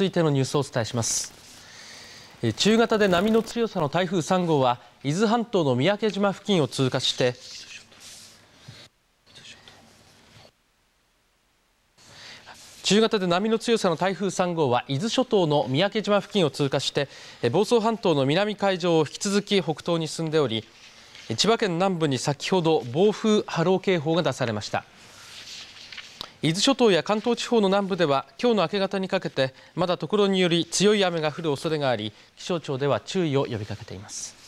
ついてのニュースをお伝えします。中型で波の強さの台風3号は伊豆半島の三宅島付近を通過して中型で波の強さの台風3号は伊豆諸島の三宅島付近を通過して房総半島の南海上を引き続き北東に進んでおり千葉県南部に先ほど暴風波浪警報が出されました。伊豆諸島や関東地方の南部では今日の明け方にかけてまだところにより強い雨が降る恐れがあり気象庁では注意を呼びかけています。